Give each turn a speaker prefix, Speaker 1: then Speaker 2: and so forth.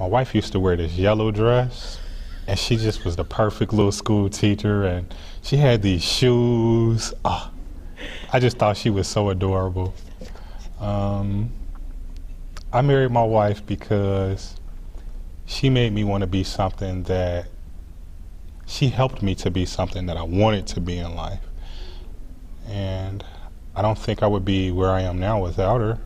Speaker 1: my wife used to wear this yellow dress, and she just was the perfect little school teacher, and she had these shoes. Oh, I just thought she was so adorable. Um, I married my wife because she made me want to be something that she helped me to be something that I wanted to be in life. And I don't think I would be where I am now without her.